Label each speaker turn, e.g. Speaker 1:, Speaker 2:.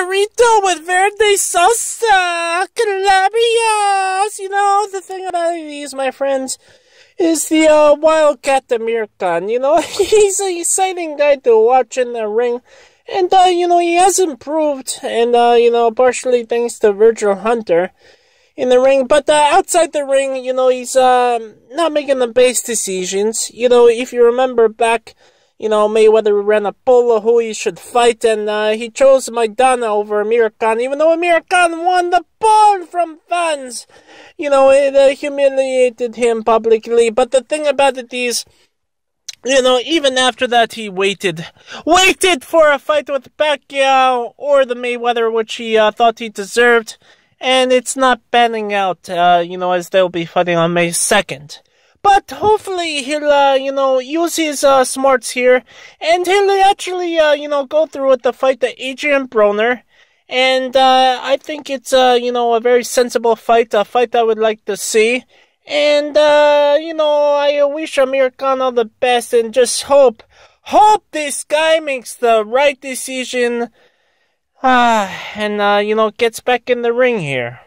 Speaker 1: burrito with verde salsa, Calabrios. You know, the thing about these, my friends, is the uh, Wildcat Amir Khan. You know, he's an exciting guy to watch in the ring. And, uh, you know, he has improved, and, uh, you know, partially thanks to Virgil Hunter in the ring. But uh, outside the ring, you know, he's uh, not making the base decisions. You know, if you remember back you know, Mayweather ran a poll of who he should fight, and uh, he chose Maidana over Amir Khan, even though Amir Khan won the poll from fans. You know, it uh, humiliated him publicly. But the thing about it is, you know, even after that, he waited, waited for a fight with Pacquiao or the Mayweather, which he uh, thought he deserved, and it's not panning out, uh, you know, as they'll be fighting on May 2nd. But hopefully he'll, uh, you know, use his uh, smarts here, and he'll actually, uh, you know, go through with the fight to Adrian Broner. And uh, I think it's, uh, you know, a very sensible fight, a fight I would like to see. And, uh, you know, I wish Amir Khan all the best and just hope, hope this guy makes the right decision. And, uh, you know, gets back in the ring here.